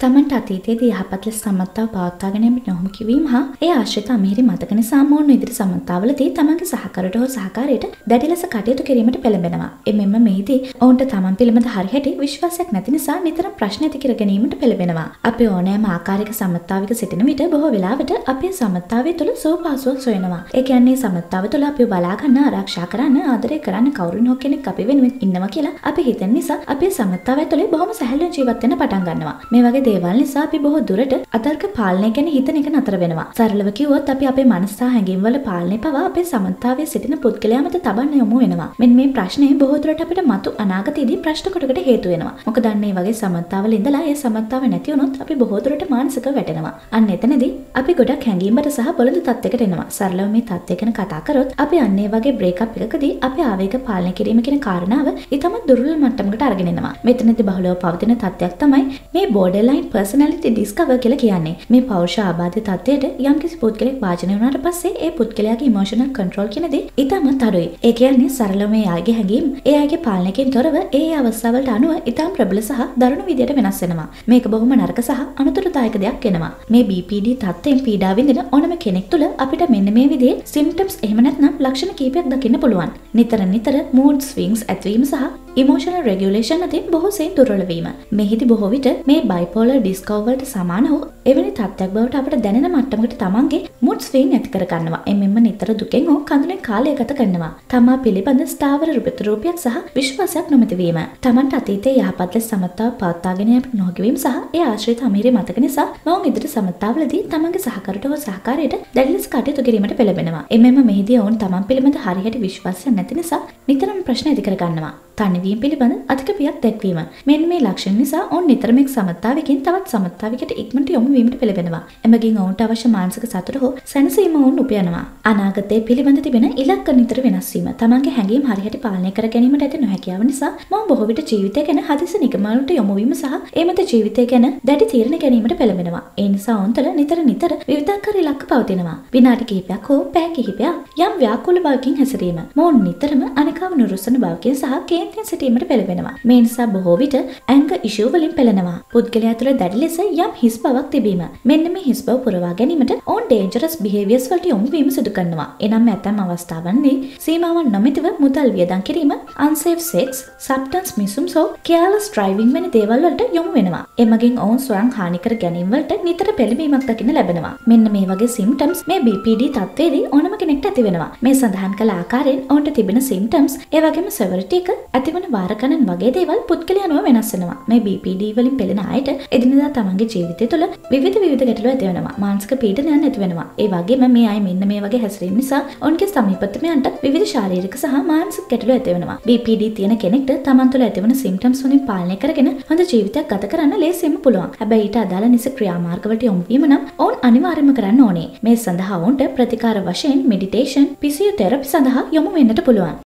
තමන්ට අතීතයේදී යහපත් ලෙස සමත්තාව පවත්වා ගැනීමට නොහොම කිවීම හා ඒ ආශ්‍රිත අමිහිරි මතක නිසා මොවුන් ඉදිරි සමත්තාවලදී තමන්ගේ සහකරට හෝ සහකාරයට දැඩි ලෙස කටයුතු කිරීමට පෙළඹෙනවා. එමෙන්ම මෙහිදී ඔවුන්ට තමන් පිළිබඳ හරිහැටි විශ්වාසයක් නැති නිසා නිතරම ප්‍රශ්න ඇති කර ගැනීමට පෙළඹෙනවා. අපි ඕනෑම ආකාරයක සමත්තාවක සිටින විට බොහෝ වෙලාවට අපේ සමත්තාවය තුළ සුවපහසුවක් සොයනවා. ඒ කියන්නේ සමත්තාව තුළ අපිව බලා ගන්න ආරක්ෂා කරන්න ආදරය කරන්න කවුරුන් හෝ කෙනෙක් අපි වෙනුවෙන් ඉන්නවා කියලා අපි හිතන නිසා අපේ සමත්තාවය තුළ බොහොම සැහැල්ලුවෙන් ජීවත් වෙන්න පටන් ගන්නවා. මේ වගේ දේවල් නිසා අපි බොහෝ දුරට අතර්ක පාලනය ගැන හිතන එක නතර වෙනවා. සරලව කිව්වොත් අපි අපේ මනස සහ හැඟීම් වල පාලනය පවා අපේ සමත්තාවයේ සිටින පුද්ගලයා මත තබන්න යොමු වෙනවා. මෙන්න මේ ප්‍රශ්නේ බොහෝ දුරට අපිට මතු අනාගතයේදී ප්‍රශ්න කොටකට හේතු වෙනවා. මොකද අන්න ඒ වගේ සමත්තාවල ඉඳලා ඒ සමත්තාව නැති වුණොත් අපි බොහෝ දුරට මානසිකව වැටෙනවා. අන්න එතනදී අපි ගොඩක් හැඟීම්බර සහ බොළඳ තත්යකට එනවා. සරලව මේ තත්ය ගැන කතා කරොත් අපි අන්න ඒ වගේ බ්‍රේක් අප් එකකදී අපේ ආවේග පාලනය කිරීම කියන කාරණාව ඊටම දුර්වල මට්ටමකට අරගෙන එනවා. මෙතනදී බහුලව පවතින තත්යක් තමයි මේ බෝඩර්ලයින් පර්සනැලිටි ඩිස්කවර් කියලා කියන්නේ. මේ පෞරුෂ ආබාධ තත්ත්වයට යම්කිසි පුද්ගලෙක් වාජනය වුණාට පස්සේ ඒ පුද්ගලයාගේ ඉමෝෂනල් කන්ට්‍රෝල් කියන දේ ඉතාමත් අඩුයි. ඒ කියන්නේ සරලව මේ ආගේ හැඟීම් ඒ ආගේ පාලනයකින් තොරව ඒ අවස්ථාවලට අනුව ඉතාම ප්‍රබල සහ දරුණු විදියට වෙනස් වෙනවා. මේක බොහොම නරක සහ අනතුරුදායක දෙයක් වෙනවා. මේ BPD තත්ත්වයෙන් පීඩා විඳින ඕනම කෙනෙක් තුළ අපිට මෙන්න මේ විදිහේ සිම්ප්ටම්ස් එහෙම නැත්නම් ලක්ෂණ කීපයක් දකින්න පුළුවන්. නිතර නිතර මූඩ් ස්විංග්ස් ඇතිවීම සහ ඉමෝෂනල් රෙගියුලේෂන් අතින් බොහෝ සෙයින් දුර්වලවීම. මෙහිදී බොහෝ විට මේ බයිපෝලර් ඩිස්කවර්ට සමාන වූ එවැනි තත්ත්වයක් බවට අපට දැනෙන මට්ටමකට තමන්ගේ මුඩ් ස්විං ඇති කර ගන්නවා. එමෙන්ම නිතර දුකෙන් හෝ කඳුලෙන් කාලය ගත කරනවා. තමා පිළිබඳ ස්ථාවර රුපිත සහ විශ්වාසයක් නොමැති වීම. තමන්ට අතීතයේ යහපත් ලෙස සමත්තාව පවත්වාගෙන යාමට නොහැකි වීම සහ ඒ ආශ්‍රිත අමීරේ මතක නිසා මොවුන් ඉදිරි සමත්තාවලදී තමන්ගේ සහකරට හෝ සහකාරයට දැඩි ලෙස කටයුතු කිරීමට පෙළඹෙනවා. එමෙන්ම මෙහිදී ඔවුන් තමන් පිළිබඳ හරියට විශ්වාසයක් නැති නිසා නිතරම ප්‍රශ්න ඇති කර ගන්නවා. තනිවීම පිළිබඳ අධික බියක් දැක්වීම. මෙන්න මේ ලක්ෂණ නිසා ඔවුන් නිතරම එක් සමත්තාවකින් තවත් සමත්තාවකට ඉක්මනට යොමු වීමට පෙළඹෙනවා. එමගින් ඔවුන්ට අවශ්‍ය මානසික සතුට හෝ සැනසීම ඔවුන් උපයනවා. අනාගතයේ පිළිබඳ තිබෙන ඉලක්ක නිතර වෙනස් වීම. තමන්ගේ හැඟීම් හරියට පාලනය කර ගැනීමට ඇති නොහැකියාව නිසා මම බොහෝ විට ජීවිතය ගැන හදිසි නිගමනවලට යොමු වීම සහ ඒ මත ජීවිතය ගැන දැඩි තීරණ ගැනීමට පෙළඹෙනවා. ඒ නිසා ඔවුන් තුළ නිතර නිතර විවිධාකාර ඉලක්ක පවතිනවා. විනාඩි කිහිපයක් හෝ පැය කිහිපයක් යම් ව්‍යාකූල බවකින් හැසිරීම. මොවුන් නිතරම අනිකාව නුරුස්සන බවකින් සහ කේන්තියෙන් සිටීමට පෙළඹෙනවා. මේ නිසා බොහෝ විට ඇංග ඉෂුව වලින් පෙළෙනවා. පුද්ගලයා තුළ දැඩි ලෙස යම් හිස් බවක් තිබීම. මෙන්න මේ හිස් බව පුරවා ගැනීමට ඔවුන් ඩේන්ජරස් බිහේවියර්ස් වලට යොමු වීම සිදු කරනවා. එනම් ඇතැම් අවස්ථාවන්දී සීමාවන් නොමැතිව මුදල් වියදම් කිරීම, unsafe sex, substance misuse හෝ careless driving වැනි දේවල් වලට යොමු වෙනවා. එමගින් ඔවුන් ස්වයං හානි කර ගැනීම වලට නිතර පෙළඹීමක් දකින්න ලැබෙනවා. මෙන්න මේ වගේ symptoms මේ BPD තත්ත්වයේදී ඕනම කෙනෙක්ට ඇති වෙනවා. මේ සඳහන් කළ ආකාරයෙන් ඔවුන්ට තිබෙන symptoms ඒ වගේම severity එක ඇතිවන වාර ගණන් වගේ දේවල් පුද්ගලයන්ව වෙනස් වෙනවා. මේ BPD වලින් පෙළෙන අයට එදිනෙදා තමන්ගේ ජීවිතය තුළ විවිධ විවිධ ගැටලු ඇති වෙනවා. මානසික පීඩනයන් ඇති වෙනවා. ඒ වගේම මේ අය මෙන්න මේ වගේ හැසිරීම නිසා ඔවුන්ගේ සමීපත්වයන්ට විවිධ ශාරීරික සහ මානසික ගැටලු ඇති වෙනවා. BPD තියෙන කෙනෙක්ට තමන් තුළ ඇතිවන සිම්ප්ටම්ස් වලින් පාලනය කරගෙන හොඳ ජීවිතයක් ගත කරන්න ලේසියෙන්ම පුළුවන්. හැබැයි ඊට අදාළ නිසි ක්‍රියාමාර්ගවලට යොමු වීම නම් ඔවුන් අනිවාර්යයෙන්ම කරන්න ඕනේ. මේ සඳහා ඔවුන්ට ප්‍රතිකාර වශයෙන් මෙඩිටේෂන්, ෆිසියෝതെරපි සඳහා යොමු වෙන්නට පුළුවන්.